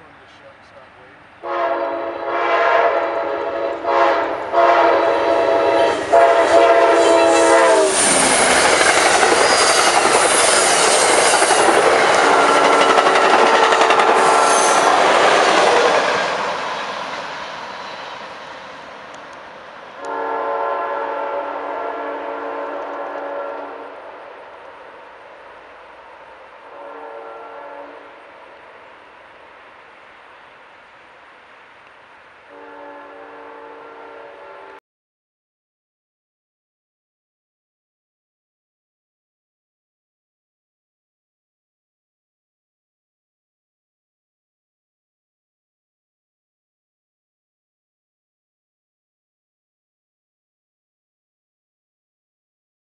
on this shot, start waving.